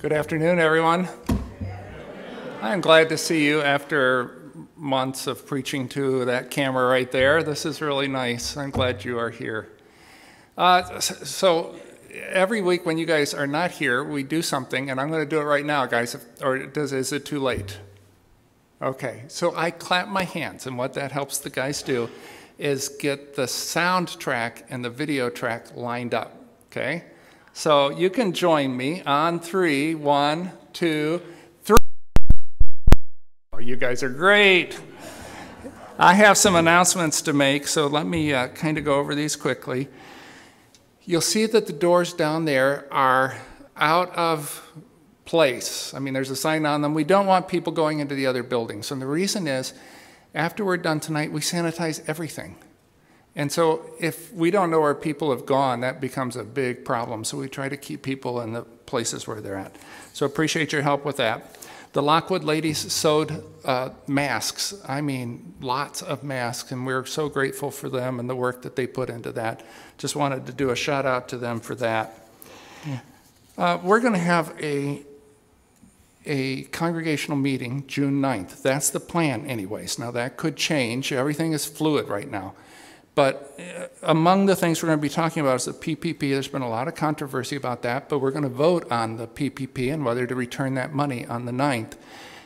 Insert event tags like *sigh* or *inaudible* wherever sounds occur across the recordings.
Good afternoon, everyone. I'm glad to see you after months of preaching to that camera right there. This is really nice. I'm glad you are here. Uh, so, every week when you guys are not here, we do something, and I'm going to do it right now, guys. Or does, is it too late? Okay, so I clap my hands, and what that helps the guys do is get the sound track and the video track lined up. Okay? So you can join me on three. One, two, three. Oh, you guys are great. I have some announcements to make, so let me uh, kind of go over these quickly. You'll see that the doors down there are out of place. I mean, there's a sign on them. We don't want people going into the other buildings. And the reason is, after we're done tonight, we sanitize everything. And so if we don't know where people have gone, that becomes a big problem. So we try to keep people in the places where they're at. So appreciate your help with that. The Lockwood ladies sewed uh, masks. I mean, lots of masks, and we're so grateful for them and the work that they put into that. Just wanted to do a shout out to them for that. Uh, we're going to have a a congregational meeting June 9th. That's the plan, anyways. Now, that could change. Everything is fluid right now. But uh, among the things we're going to be talking about is the PPP. There's been a lot of controversy about that, but we're going to vote on the PPP and whether to return that money on the 9th.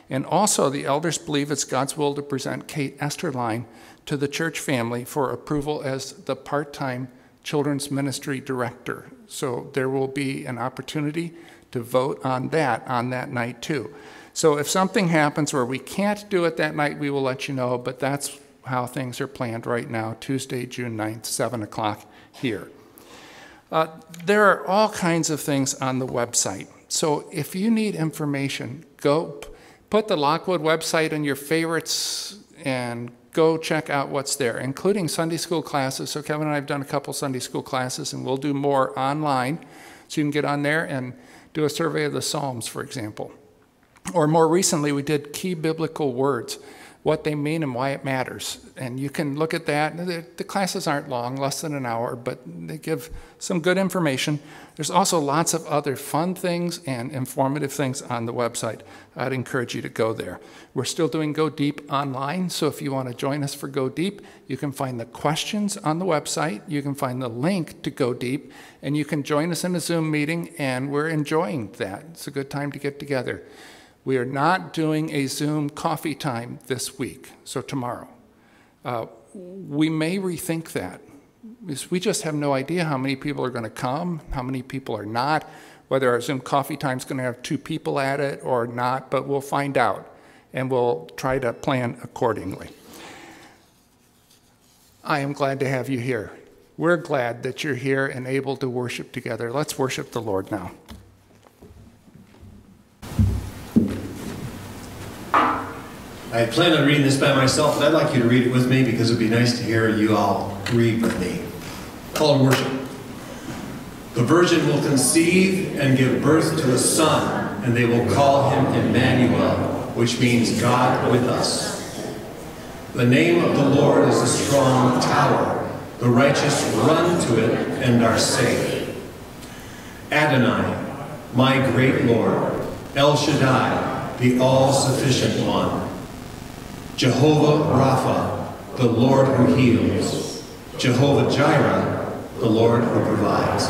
And also, the elders believe it's God's will to present Kate Esterline to the church family for approval as the part time children's ministry director. So there will be an opportunity to vote on that on that night, too. So if something happens where we can't do it that night, we will let you know, but that's how things are planned right now, Tuesday, June 9th, 7 o'clock here. Uh, there are all kinds of things on the website. So if you need information, go put the Lockwood website in your favorites and go check out what's there, including Sunday school classes. So Kevin and I have done a couple Sunday school classes, and we'll do more online. So you can get on there and do a survey of the Psalms, for example. Or more recently, we did key biblical words what they mean and why it matters. And you can look at that. The, the, classes aren't long, less than an hour, but they give some good information. There's also lots of other fun things and informative things on the website. I'd encourage you to go there. We're still doing Go Deep online, so if you want to join us for Go Deep, you can find the questions on the website, you can find the link to Go Deep, and you can join us in a Zoom meeting, and we're enjoying that. It's a good time to get together. We are not doing a Zoom coffee time this week, so tomorrow. Uh, we may rethink that. We just have no idea how many people are going to come, how many people are not, whether our Zoom coffee time is going to have two people at it or not, but we'll find out and we'll try to plan accordingly. I am glad to have you here. We're glad that you're here and able to worship together. Let's worship the Lord now. I plan on reading this by myself, but I'd like you to read it with me because it'd be nice to hear you all read with me. Call to worship. The virgin will conceive and give birth to a son, and they will call him Emmanuel, which means God with us. The name of the Lord is a strong tower. The righteous run to it and are safe. Adonai, my great Lord, El Shaddai, the all-sufficient one. Jehovah Rapha, the Lord who heals. Jehovah Jireh, the Lord who provides.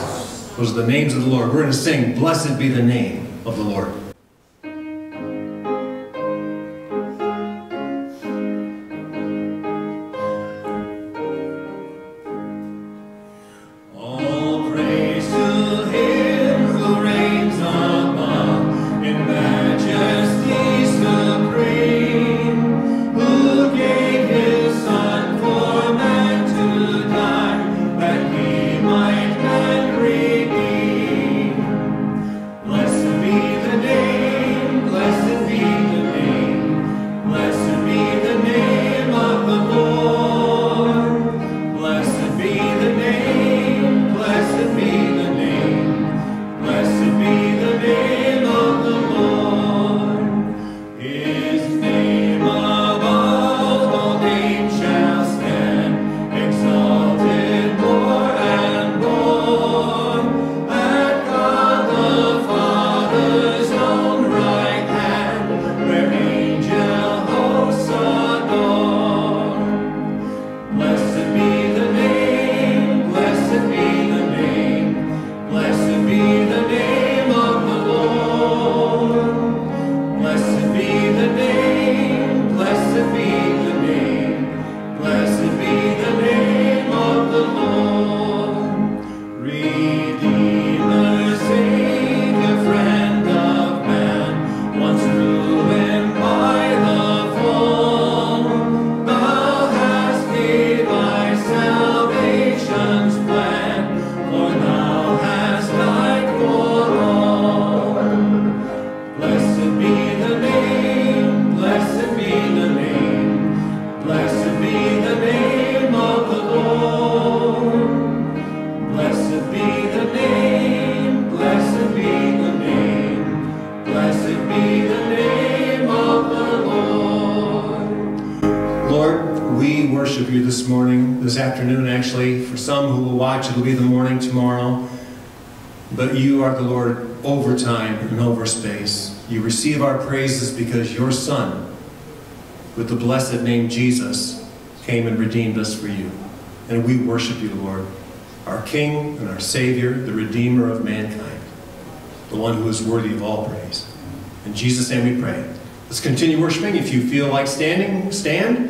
Those are the names of the Lord. We're going to sing, Blessed be the name of the Lord. Receive our praises because your Son, with the blessed name Jesus, came and redeemed us for you. And we worship you, Lord, our King and our Savior, the Redeemer of mankind, the one who is worthy of all praise. In Jesus' name we pray. Let's continue worshiping. If you feel like standing, stand.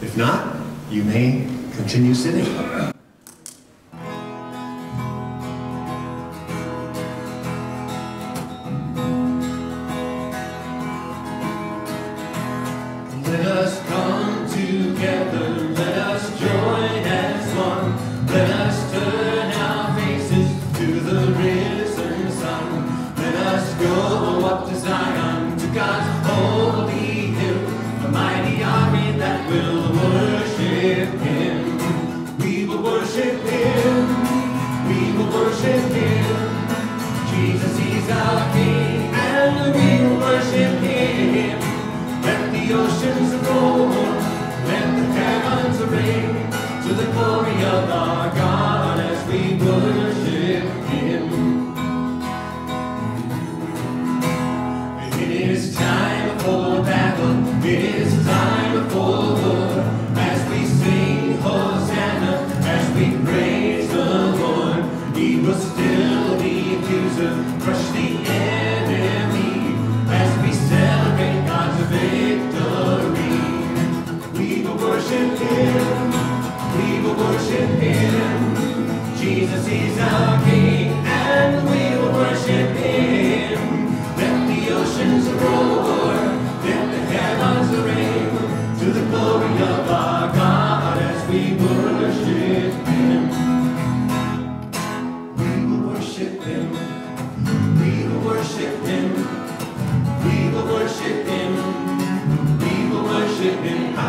If not, you may continue sitting.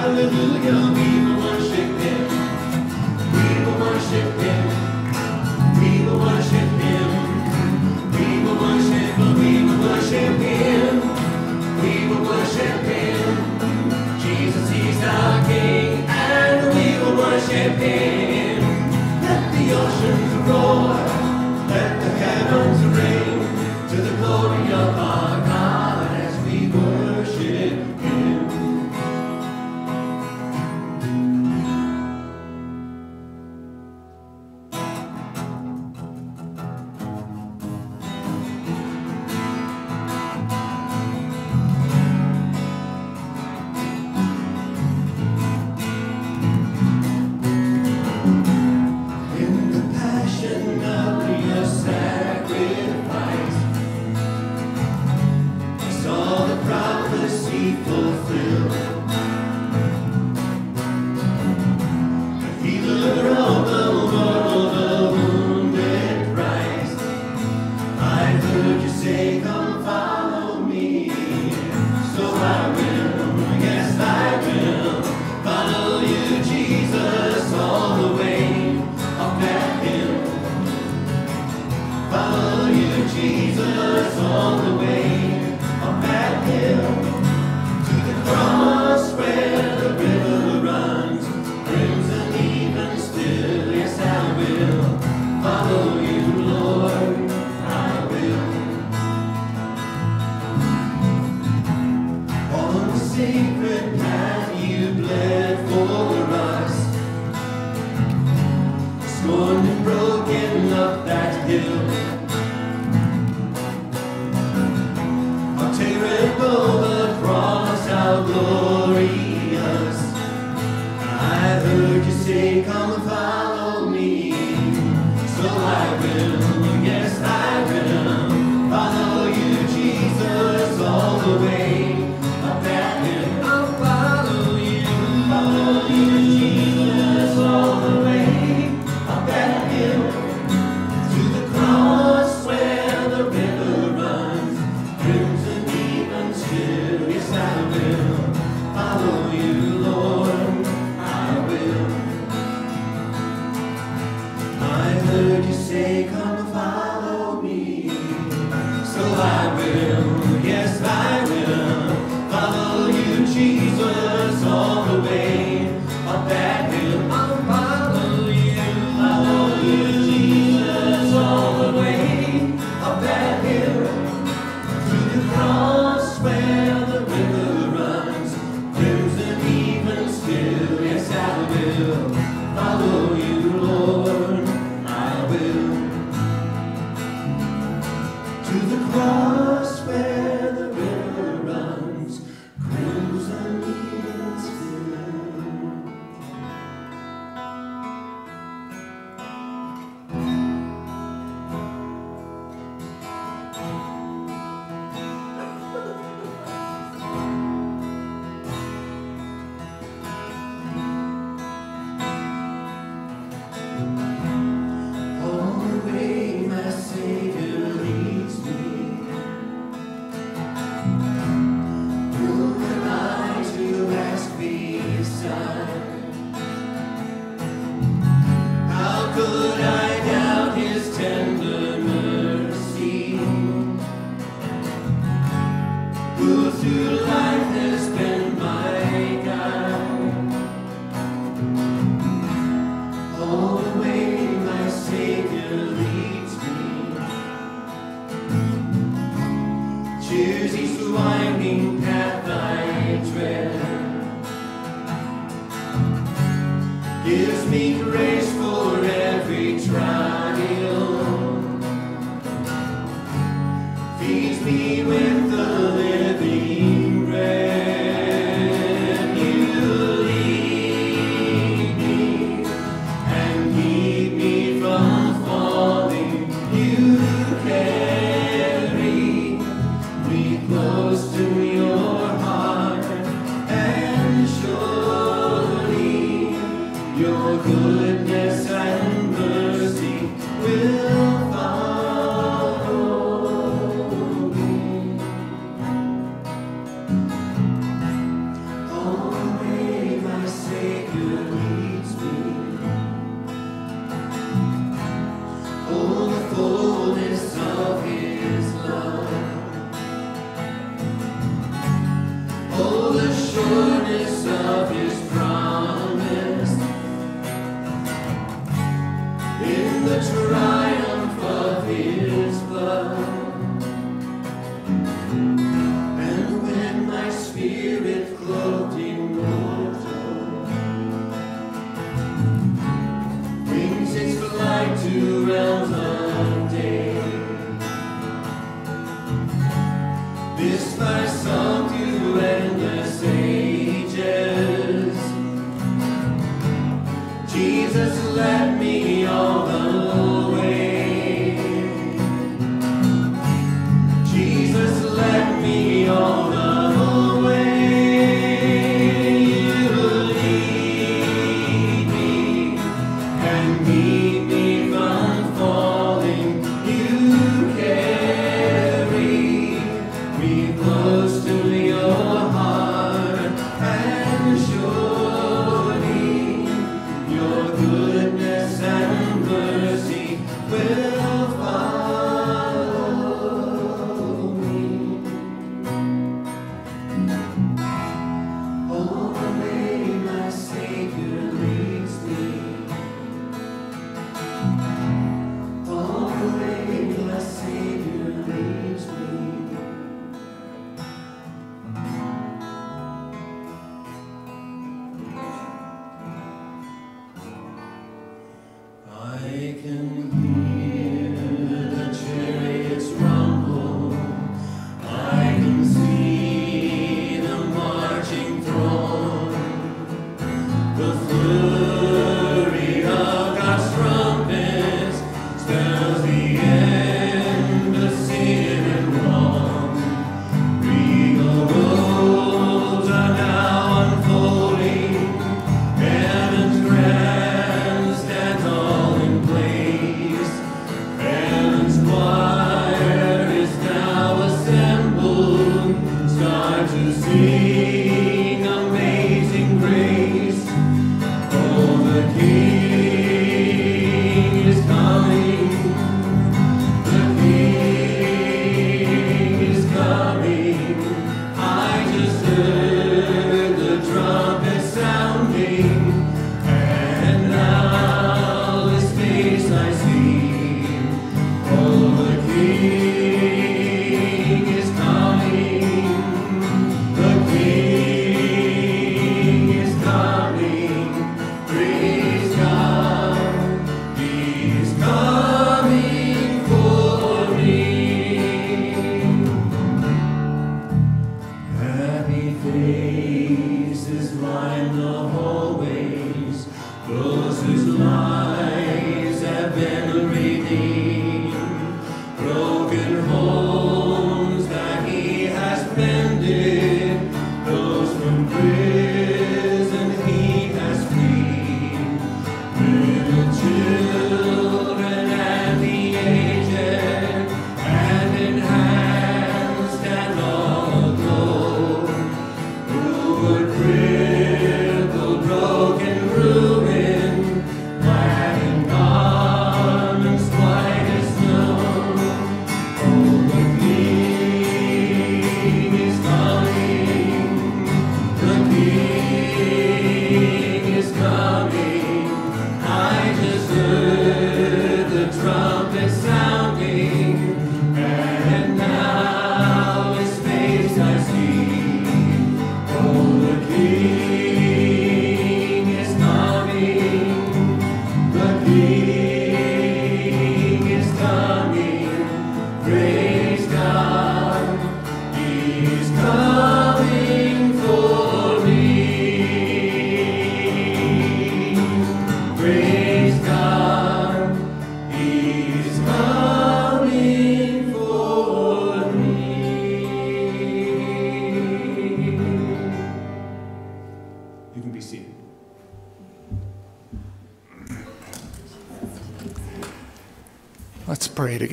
Jesus all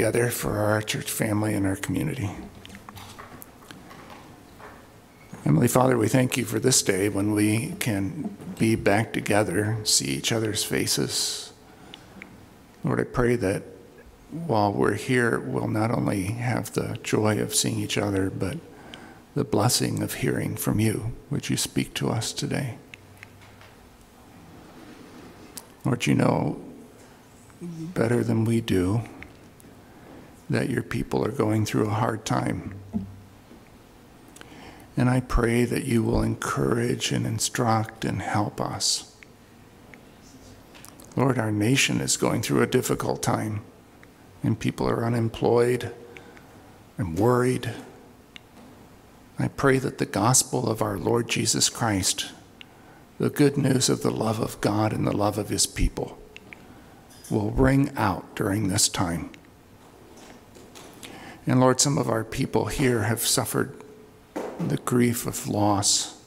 Together for our church family and our community. Heavenly Father, we thank you for this day when we can be back together, see each other's faces. Lord, I pray that while we're here, we'll not only have the joy of seeing each other, but the blessing of hearing from you. Would you speak to us today? Lord, you know better than we do that your people are going through a hard time. And I pray that you will encourage and instruct and help us. Lord, our nation is going through a difficult time, and people are unemployed and worried. I pray that the gospel of our Lord Jesus Christ, the good news of the love of God and the love of his people, will ring out during this time. And Lord, some of our people here have suffered the grief of loss.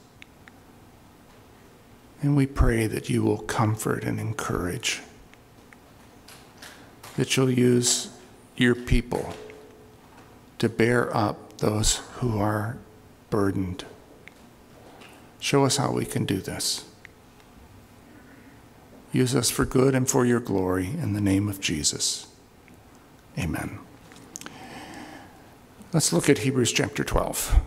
And we pray that you will comfort and encourage, that you'll use your people to bear up those who are burdened. Show us how we can do this. Use us for good and for your glory in the name of Jesus. Amen. Let's look at Hebrews chapter 12.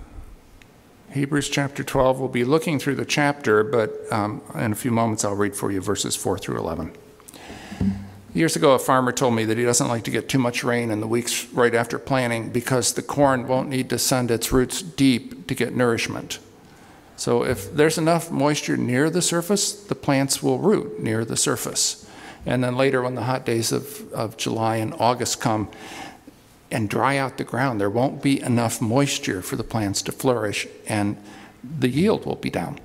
Hebrews chapter 12, we'll be looking through the chapter, but um, in a few moments I'll read for you verses 4 through 11. Years ago, a farmer told me that he doesn't like to get too much rain in the weeks right after planting because the corn won't need to send its roots deep to get nourishment. So if there's enough moisture near the surface, the plants will root near the surface. And then later, when the hot days of, of July and August come, and dry out the ground. There won't be enough moisture for the plants to flourish, and the yield will be down.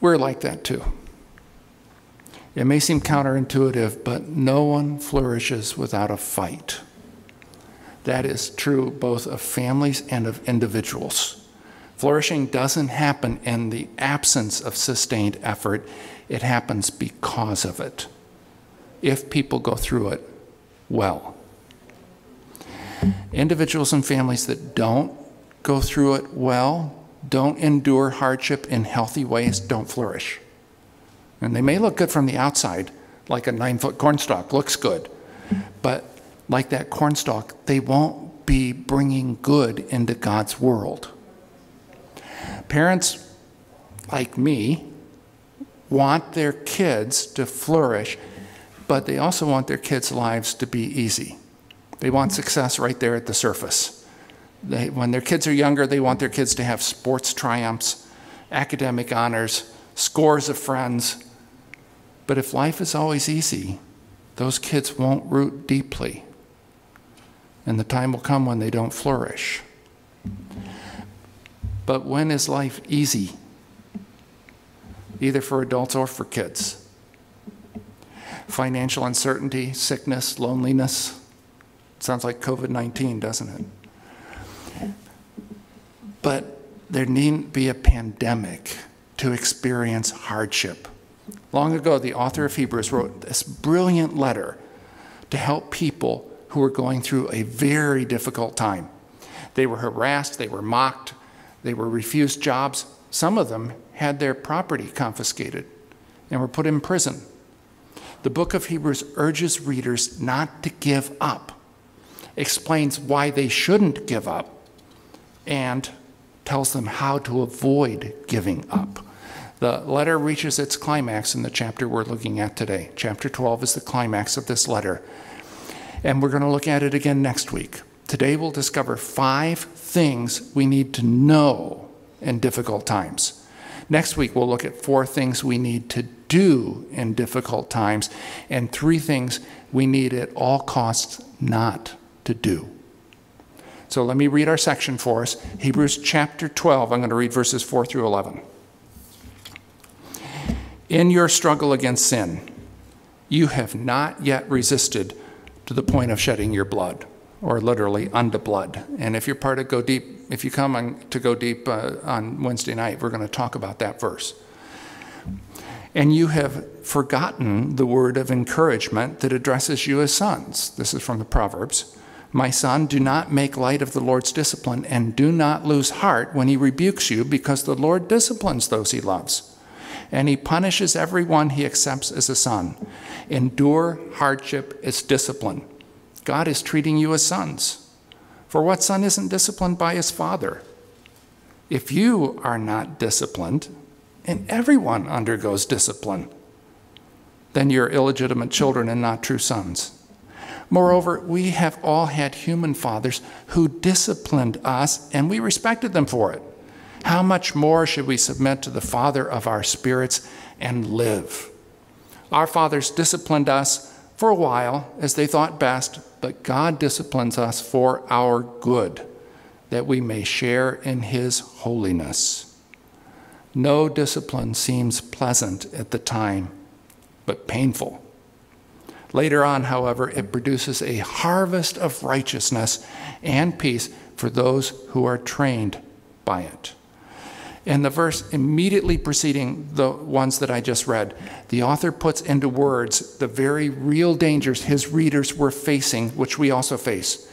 We're like that too. It may seem counterintuitive, but no one flourishes without a fight. That is true both of families and of individuals. Flourishing doesn't happen in the absence of sustained effort, it happens because of it. If people go through it well. Individuals and families that don't go through it well, don't endure hardship in healthy ways, don't flourish. And they may look good from the outside, like a nine foot cornstalk looks good, but like that cornstalk, they won't be bringing good into God's world. Parents like me want their kids to flourish but they also want their kids' lives to be easy. They want success right there at the surface. They, when their kids are younger, they want their kids to have sports triumphs, academic honors, scores of friends. But if life is always easy, those kids won't root deeply. And the time will come when they don't flourish. But when is life easy? Either for adults or for kids financial uncertainty, sickness, loneliness. Sounds like COVID 19, doesn't it? But there needn't be a pandemic to experience hardship. Long ago, the author of Hebrews wrote this brilliant letter to help people who were going through a very difficult time. They were harassed, they were mocked, they were refused jobs. Some of them had their property confiscated and were put in prison the book of Hebrews urges readers not to give up, explains why they shouldn't give up, and tells them how to avoid giving up. The letter reaches its climax in the chapter we're looking at today. Chapter 12 is the climax of this letter. And we're going to look at it again next week. Today we'll discover five things we need to know in difficult times. Next week we'll look at four things we need to do in difficult times, and three things we need at all costs not to do. So let me read our section for us Hebrews chapter 12. I'm going to read verses 4 through 11. In your struggle against sin, you have not yet resisted to the point of shedding your blood, or literally unto blood. And if you're part of Go Deep, if you come on, to Go Deep uh, on Wednesday night, we're going to talk about that verse. And you have forgotten the word of encouragement that addresses you as sons. This is from the Proverbs. My son, do not make light of the Lord's discipline, and do not lose heart when he rebukes you, because the Lord disciplines those he loves. And he punishes everyone he accepts as a son. Endure hardship as discipline. God is treating you as sons. For what son isn't disciplined by his father? If you are not disciplined, and everyone undergoes discipline, then you're illegitimate children and not true sons. Moreover, we have all had human fathers who disciplined us, and we respected them for it. How much more should we submit to the Father of our spirits and live? Our fathers disciplined us for a while as they thought best, but God disciplines us for our good, that we may share in His holiness. No discipline seems pleasant at the time, but painful. Later on, however, it produces a harvest of righteousness and peace for those who are trained by it. In the verse immediately preceding the ones that I just read, the author puts into words the very real dangers his readers were facing, which we also face.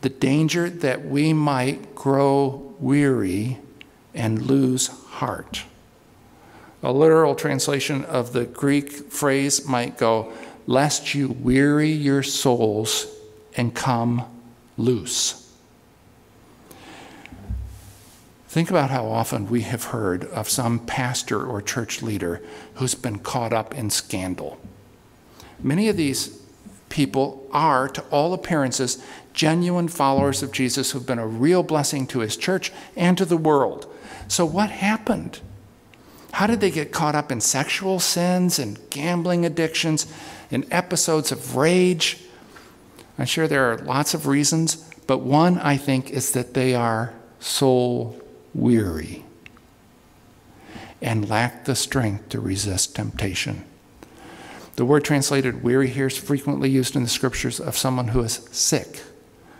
The danger that we might grow weary and lose heart. A literal translation of the Greek phrase might go, lest you weary your souls and come loose. Think about how often we have heard of some pastor or church leader who's been caught up in scandal. Many of these people are, to all appearances, genuine followers of Jesus who've been a real blessing to his church and to the world. So, what happened? How did they get caught up in sexual sins and gambling addictions and episodes of rage? I'm sure there are lots of reasons, but one I think is that they are soul weary and lack the strength to resist temptation. The word translated weary here is frequently used in the scriptures of someone who is sick.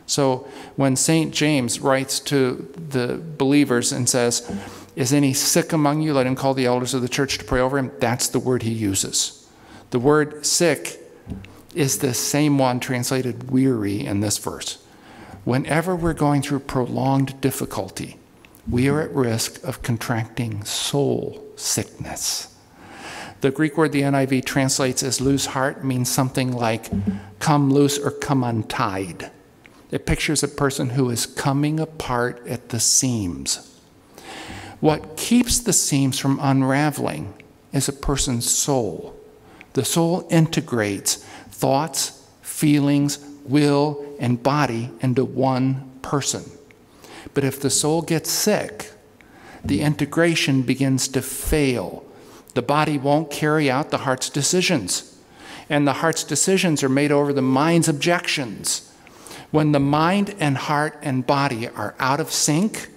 So when St. James writes to the believers and says, is any sick among you? Let him call the elders of the church to pray over him. That's the word he uses. The word sick is the same one translated weary in this verse. Whenever we're going through prolonged difficulty, we are at risk of contracting soul sickness. The Greek word the NIV translates as lose heart means something like come loose or come untied. It pictures a person who is coming apart at the seams. What keeps the seams from unraveling is a person's soul. The soul integrates thoughts, feelings, will, and body into one person. But if the soul gets sick, the integration begins to fail. The body won't carry out the heart's decisions. And the heart's decisions are made over the mind's objections. When the mind and heart and body are out of sync,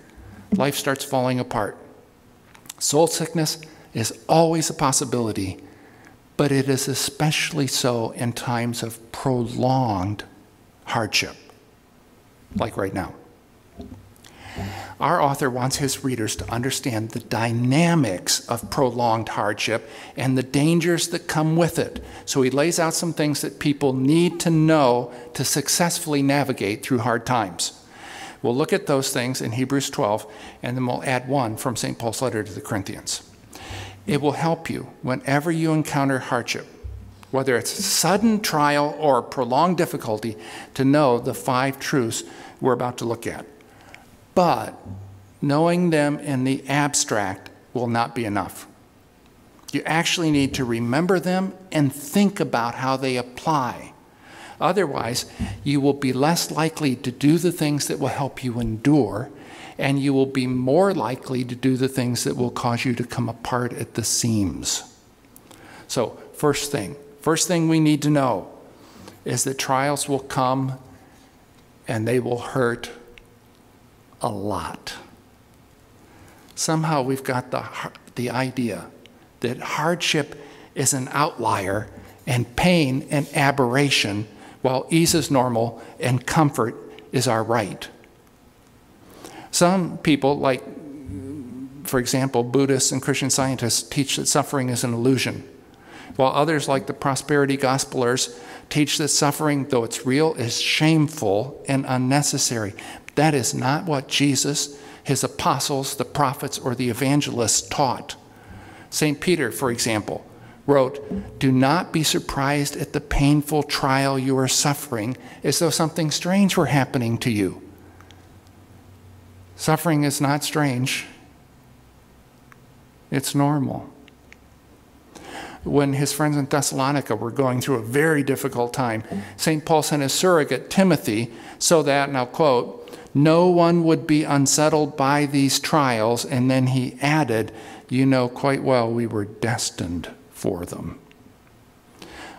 life starts falling apart. Soul sickness is always a possibility, but it is especially so in times of prolonged hardship, like right now. Our author wants his readers to understand the dynamics of prolonged hardship and the dangers that come with it. So he lays out some things that people need to know to successfully navigate through hard times. We'll look at those things in Hebrews 12, and then we'll add one from St. Paul's letter to the Corinthians. It will help you whenever you encounter hardship, whether it's sudden trial or prolonged difficulty, to know the five truths we're about to look at. But knowing them in the abstract will not be enough. You actually need to remember them and think about how they apply Otherwise, you will be less likely to do the things that will help you endure, and you will be more likely to do the things that will cause you to come apart at the seams. So, first thing, first thing we need to know is that trials will come and they will hurt a lot. Somehow we've got the, the idea that hardship is an outlier and pain an aberration while ease is normal and comfort is our right. Some people, like For example, Buddhists and Christian scientists teach that suffering is an illusion, while others, like the prosperity gospelers, teach that suffering, though it's real, is shameful and unnecessary. That is not what Jesus, his apostles, the prophets, or the evangelists taught. St. Peter, for example, wrote, Do not be surprised at the painful trial you are suffering as though something strange were happening to you. Suffering is not strange, it's normal. When his friends in Thessalonica were going through a very difficult time, St. Paul sent his surrogate, Timothy, so that, and I'll quote, no one would be unsettled by these trials. And then he added, You know quite well we were destined for them.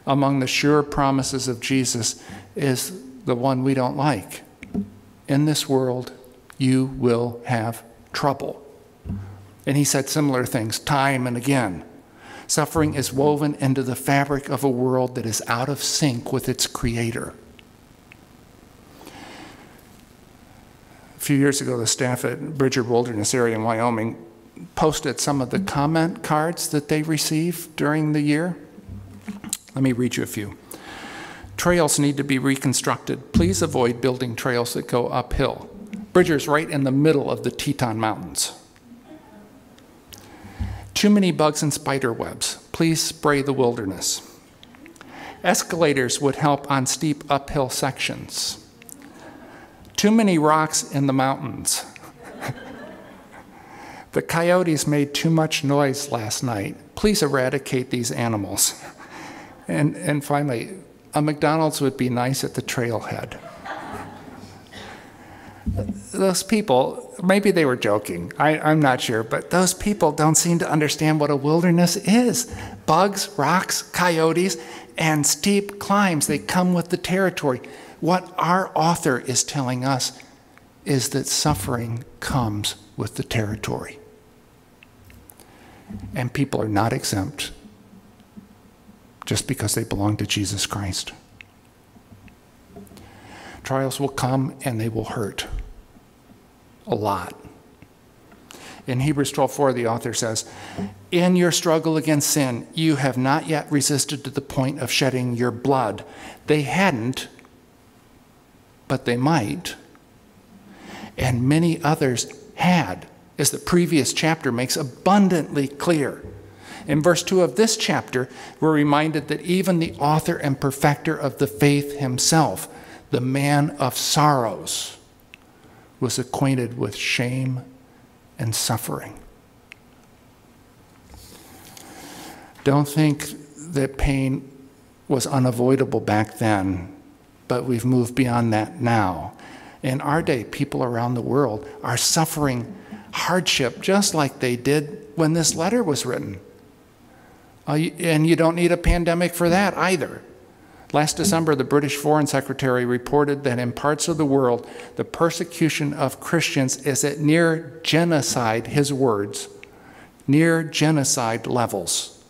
Among the sure promises of Jesus is the one we don't like. In this world, you will have trouble. And he said similar things time and again. Suffering is woven into the fabric of a world that is out of sync with its creator. Few years ago, the staff at Bridger Wilderness Area in Wyoming posted some of the comment cards that they receive during the year. Let me read you a few. Trails need to be reconstructed. Please avoid building trails that go uphill. Bridger's right in the middle of the Teton Mountains. Too many bugs and spider webs. Please spray the wilderness. Escalators would help on steep uphill sections. Too many rocks in the mountains. *laughs* the coyotes made too much noise last night. Please eradicate these animals. And, and finally, a McDonald's would be nice at the trailhead. Those people, maybe they were joking, I, I'm not sure, but those people don't seem to understand what a wilderness is. Bugs, rocks, coyotes, and steep climbs, they come with the territory. What our author is telling us is that suffering comes with the territory. And people are not exempt just because they belong to Jesus Christ. Trials will come and they will hurt a lot. In Hebrews 12:4 the author says, "In your struggle against sin, you have not yet resisted to the point of shedding your blood." They hadn't, but they might. And many others had, as the previous chapter makes abundantly clear. In verse 2 of this chapter, we're reminded that even the author and perfecter of the faith himself, the man of sorrows, was acquainted with shame and suffering. Don't think that pain was unavoidable back then, but we've moved beyond that now. In our day, people around the world are suffering hardship just like they did when this letter was written. Uh, and you don't need a pandemic for that either. Last December, the British Foreign Secretary reported that in parts of the world, the persecution of Christians is at near genocide, his words, near genocide levels.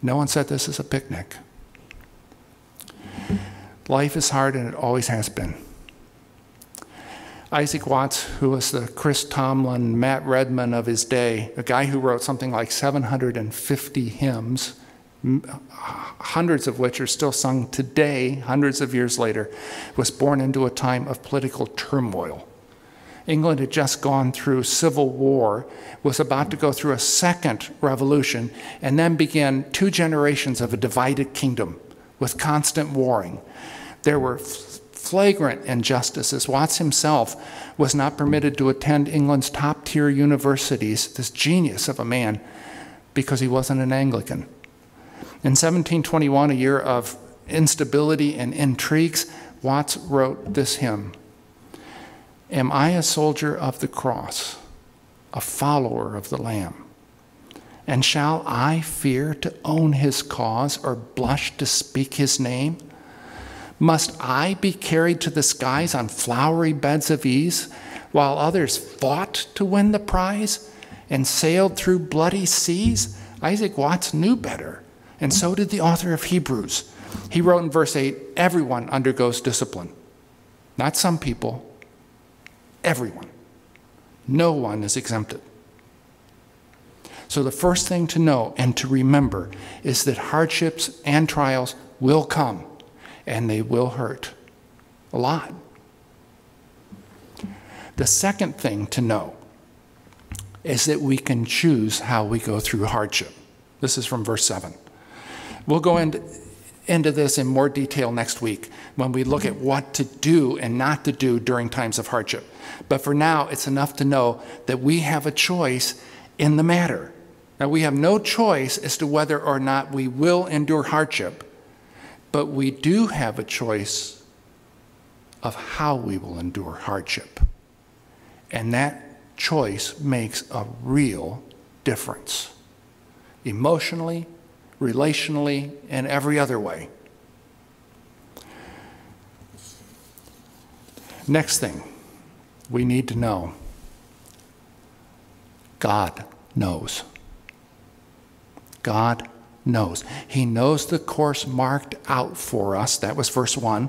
No one said this is a picnic. Life is hard and it always has been. Isaac Watts, who was the Chris Tomlin, Matt Redman of his day, a guy who wrote something like 750 hymns, hundreds of which are still sung today, hundreds of years later, was born into a time of political turmoil. England had just gone through civil war, was about to go through a second revolution, and then began two generations of a divided kingdom with constant warring. There were flagrant injustices. Watts himself was not permitted to attend England's top tier universities, this genius of a man, because he wasn't an Anglican. In 1721, a year of instability and intrigues, Watts wrote this hymn Am I a soldier of the cross, a follower of the Lamb? And shall I fear to own his cause or blush to speak his name? Must I be carried to the skies on flowery beds of ease, while others fought to win the prize and sailed through bloody seas? Isaac Watts knew better, and so did the author of Hebrews. He wrote in verse 8 Everyone undergoes discipline. Not some people, everyone. No one is exempted. So, the first thing to know and to remember is that hardships and trials will come and they will hurt a lot. The second thing to know is that we can choose how we go through hardship. This is from verse 7. We'll go into, into this in more detail next week when we look at what to do and not to do during times of hardship. But for now, it's enough to know that we have a choice in the matter. Now, we have no choice as to whether or not we will endure hardship, but we do have a choice of how we will endure hardship. And that choice makes a real difference emotionally, relationally, and every other way. Next thing we need to know God knows. God knows. He knows the course marked out for us. That was verse 1.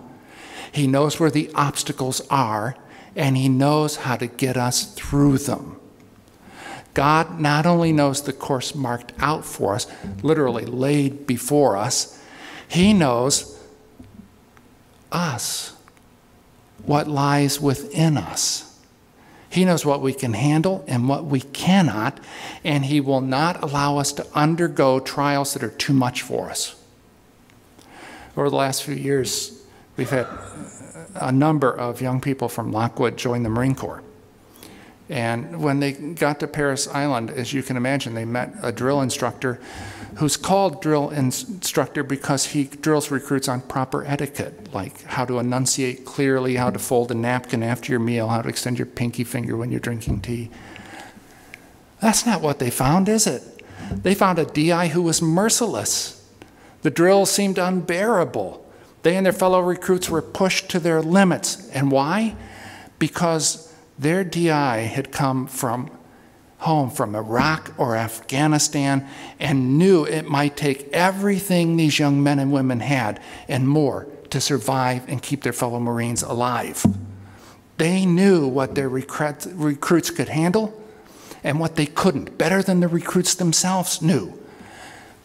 He knows where the obstacles are, and He knows how to get us through them. God not only knows the course marked out for us, literally laid before us, He knows us, what lies within us. He knows what we can handle and what we cannot, and He will not allow us to undergo trials that are too much for us. Over the last few years, we've had a number of young people from Lockwood join the Marine Corps. And when they got to Parris Island, as you can imagine, they met a drill instructor who's called drill instructor because he drills recruits on proper etiquette, like how to enunciate clearly, how to fold a napkin after your meal, how to extend your pinky finger when you're drinking tea. That's not what they found, is it? They found a DI who was merciless. The drill seemed unbearable. They and their fellow recruits were pushed to their limits. And why? Because their DI had come from home from Iraq or Afghanistan and knew it might take everything these young men and women had and more to survive and keep their fellow Marines alive. They knew what their recruits could handle and what they couldn't, better than the recruits themselves knew.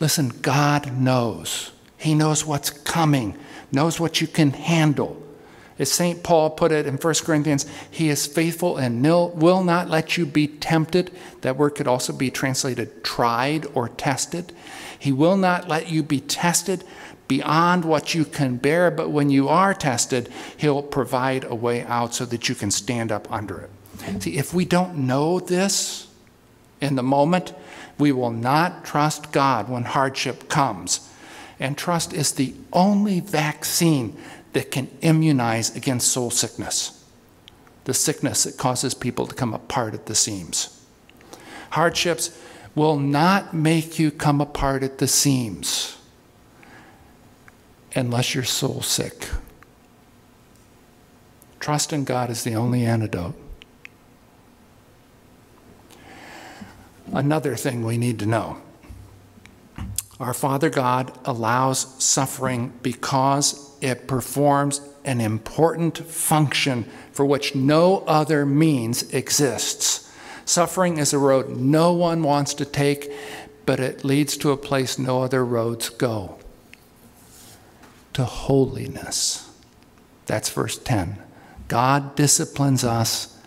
Listen, God knows. He knows what's coming, knows what you can handle. As St. Paul put it in 1 Corinthians, he is faithful and will not let you be tempted. That word could also be translated tried or tested. He will not let you be tested beyond what you can bear, but when you are tested, he'll provide a way out so that you can stand up under it. See, if we don't know this in the moment, we will not trust God when hardship comes. And trust is the only vaccine that can immunize against soul sickness, the sickness that causes people to come apart at the seams. Hardships will not make you come apart at the seams unless you're soul sick. Trust in God is the only antidote. Another thing we need to know our Father God allows suffering because it performs an important function for which no other means exists. Suffering is a road no one wants to take, but it leads to a place no other roads go to holiness. That's verse 10. God disciplines us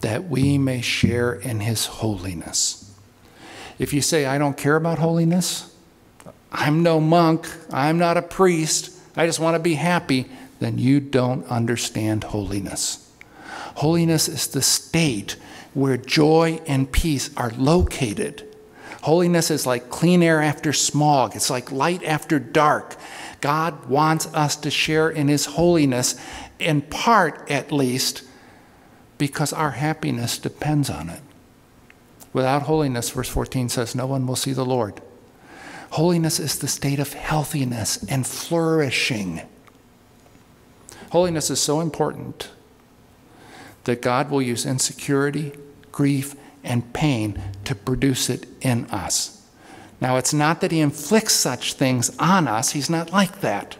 that we may share in his holiness. If you say, I don't care about holiness, I'm no monk, I'm not a priest, I just want to be happy, then you don't understand holiness. Holiness is the state where joy and peace are located. Holiness is like clean air after smog, it's like light after dark. God wants us to share in His holiness, in part at least, because our happiness depends on it. Without holiness, verse 14 says, no one will see the Lord. Holiness is the state of healthiness and flourishing. Holiness is so important that God will use insecurity, grief, and pain to produce it in us. Now, it's not that He inflicts such things on us, He's not like that.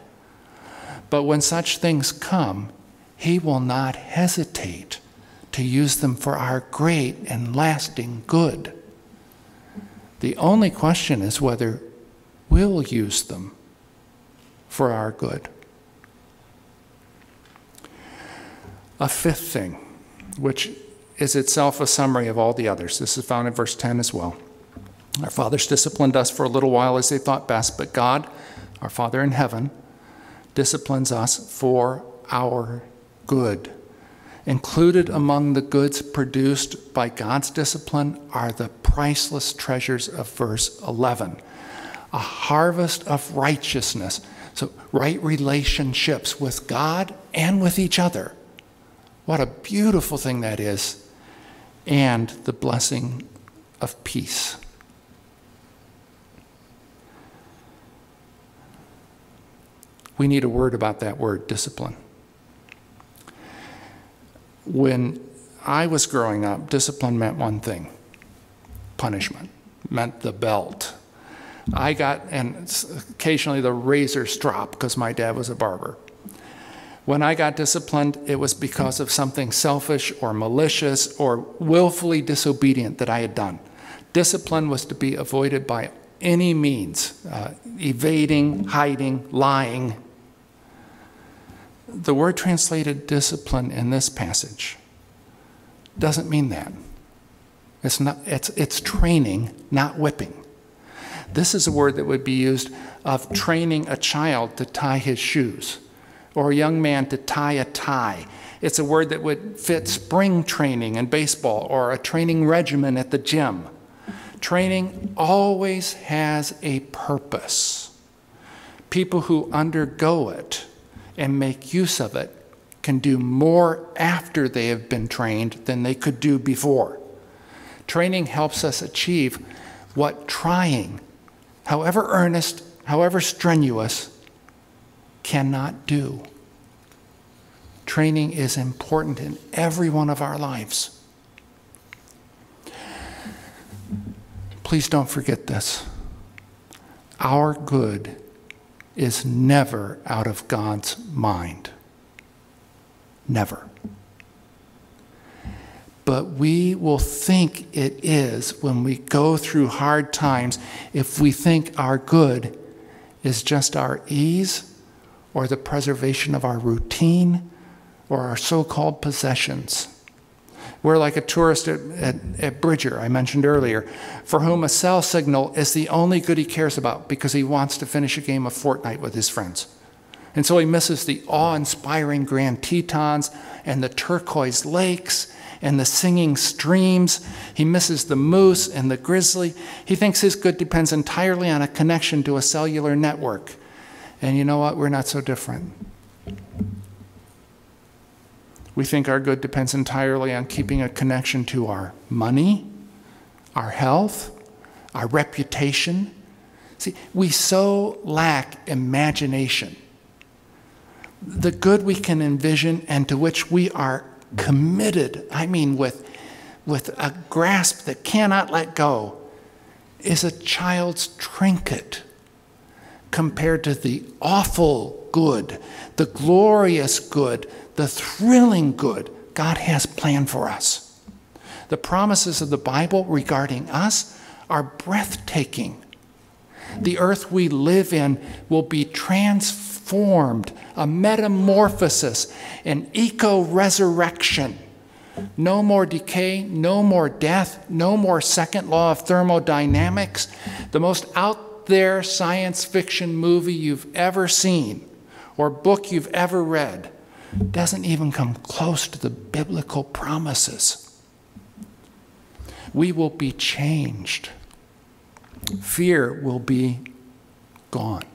But when such things come, He will not hesitate to use them for our great and lasting good. The only question is whether we'll use them for our good. A fifth thing, which is itself a summary of all the others. This is found in verse 10 as well. Our fathers disciplined us for a little while as they thought best, but God, our Father in heaven, disciplines us for our good. Included among the goods produced by God's discipline are the priceless treasures of verse 11 a harvest of righteousness. So, right relationships with God and with each other. What a beautiful thing that is. And the blessing of peace. We need a word about that word, discipline. When I was growing up, discipline meant one thing punishment, meant the belt. I got, and occasionally the razor strop because my dad was a barber. When I got disciplined, it was because of something selfish or malicious or willfully disobedient that I had done. Discipline was to be avoided by any means uh, evading, hiding, lying. The word translated discipline in this passage doesn't mean that. It's, not, it's, it's training, not whipping. This is a word that would be used of training a child to tie his shoes or a young man to tie a tie. It's a word that would fit spring training in baseball or a training regimen at the gym. Training always has a purpose. People who undergo it and make use of it can do more after they have been trained than they could do before. Training helps us achieve what trying, however earnest, however strenuous, cannot do. Training is important in every one of our lives. Please don't forget this. Our good is never out of God's mind. Never. But we will think it is when we go through hard times if we think our good is just our ease or the preservation of our routine or our so called possessions. We're like a tourist at, at, at, Bridger, I mentioned earlier, for whom a cell signal is the only good he cares about because he wants to finish a game of Fortnite with his friends. And so he misses the awe inspiring Grand Tetons and the turquoise lakes and the singing streams. He misses the moose and the grizzly. He thinks his good depends entirely on a connection to a cellular network. And you know what? We're not so different. We think our good depends entirely on keeping a connection to our money, our health, our reputation. See, we so lack imagination. The good we can envision and to which we are committed, I mean, with, with a grasp that cannot let go, is a child's trinket compared to the awful good, the glorious good, the thrilling good God has planned for us. The promises of the Bible regarding us are breathtaking. The earth we live in will be transformed, a metamorphosis, an eco resurrection. No more decay, no more death, no more second law of thermodynamics. The most out there science fiction movie you've ever seen or book you've ever read doesn't even come close to the biblical promises. We will be changed. Fear will be gone.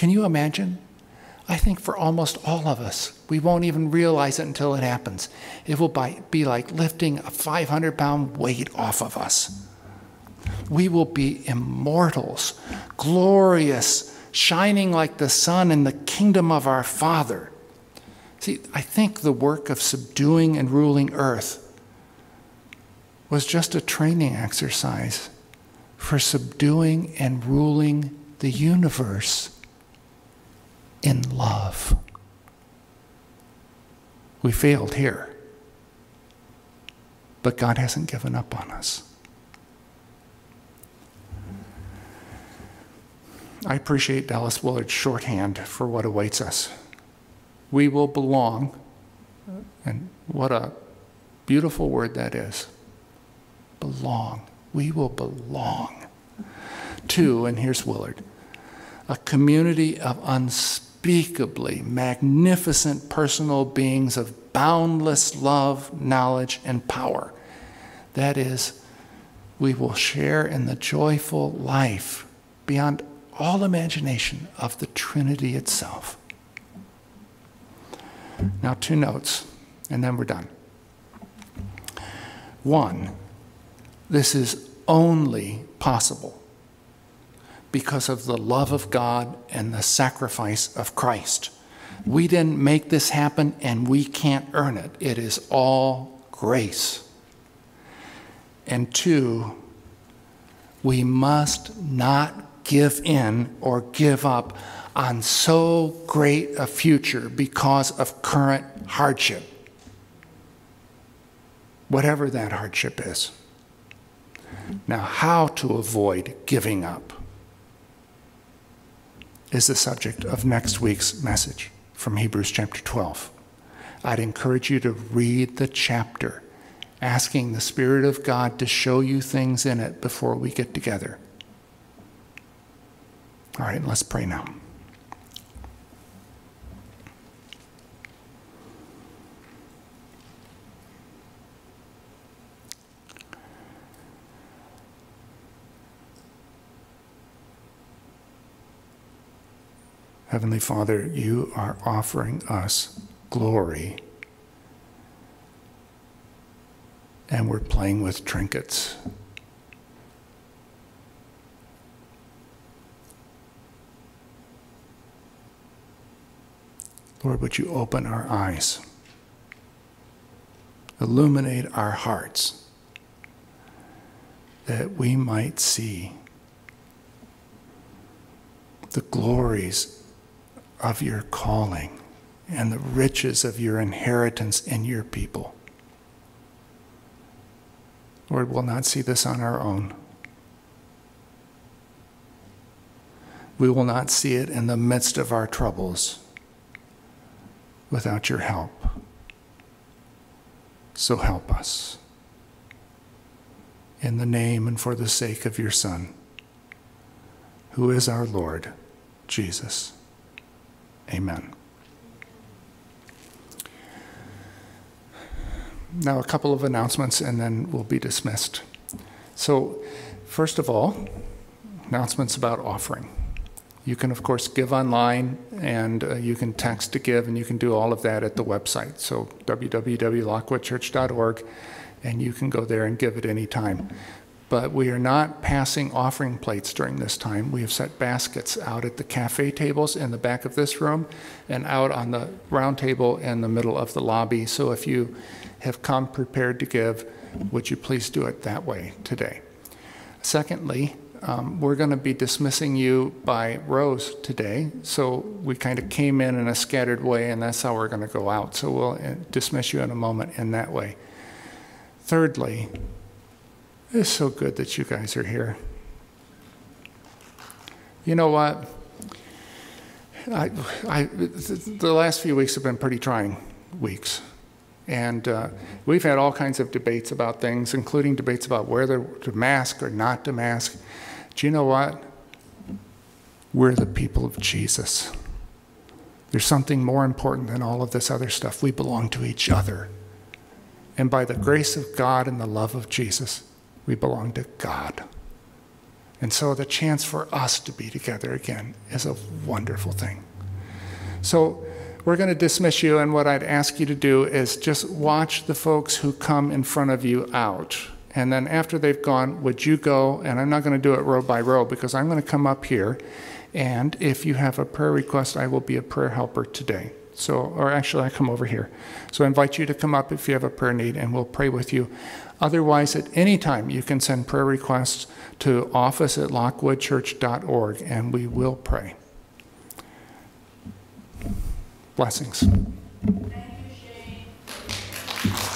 Can you imagine? I think for almost all of us, we won't even realize it until it happens. It will be like lifting a 500 pound weight off of us. We will be immortals, glorious, shining like the sun in the kingdom of our Father. See, I think the work of subduing and ruling earth was just a training exercise for subduing and ruling the universe in love. We failed here, but God hasn't given up on us. I appreciate Dallas Willard's shorthand for what awaits us. We will belong, and what a beautiful word that is. Belong. We will belong to, and here's Willard, a community of unspeakable unspeakably magnificent personal beings of boundless love, knowledge, and power. That is, we will share in the joyful life beyond all imagination of the Trinity itself. Now, two notes, and then we're done. One, this is only possible because of the love of God and the sacrifice of Christ. We didn't make this happen and we can't earn it. It is all grace. And two, we must not give in or give up on so great a future because of current hardship, whatever that hardship is. Now, how to avoid giving up is the subject of next week's message from Hebrews chapter 12. I'd encourage you to read the chapter asking the Spirit of God to show you things in it before we get together. All right, let's pray now. Heavenly Father, you are offering us glory and we're playing with trinkets. Lord, would you open our eyes, illuminate our hearts, that we might see the glories of your calling and the riches of your inheritance in your people. Lord, we'll not see this on our own. We will not see it in the midst of our troubles without your help. So help us. In the name and for the sake of your Son, who is our Lord, Jesus. Amen. now a couple of announcements and then we'll be dismissed. So, first of all, announcements about offering. You can, of course, give online and uh, you can text to give, and you can do all of that at the website. So, www.lockwoodchurch.org, and you can go there and give at any time. But we are not passing offering plates during this time. We have set baskets out at the cafe tables in the back of this room and out on the round table in the middle of the lobby. So, if you have come prepared to give, would you please do it that way today? Secondly, um, we're going to be dismissing you by rows today. So we kind of came in in a scattered way, and that's how we're going to go out. So we'll uh, dismiss you in a moment in that way. Thirdly, it's so good that you guys are here. You know what? I, I, the last few weeks have been pretty trying weeks. And uh, we've had all kinds of debates about things, including debates about whether to mask or not to mask. Do you know what? We're the people of Jesus. There's something more important than all of this other stuff. We belong to each other. And by the grace of God and the love of Jesus, we belong to God. And so the chance for us to be together again is a wonderful thing. So, we're going to dismiss you, and what I'd ask you to do is just watch the folks who come in front of you out. And then after they've gone, would you go? And I'm not going to do it row by row because I'm going to come up here. And if you have a prayer request, I will be a prayer helper today. So, or actually, I come over here. So I invite you to come up if you have a prayer need, and we'll pray with you. Otherwise, at any time, you can send prayer requests to office at lockwoodchurch.org, and we will pray. Blessings. Thank you, Shayne.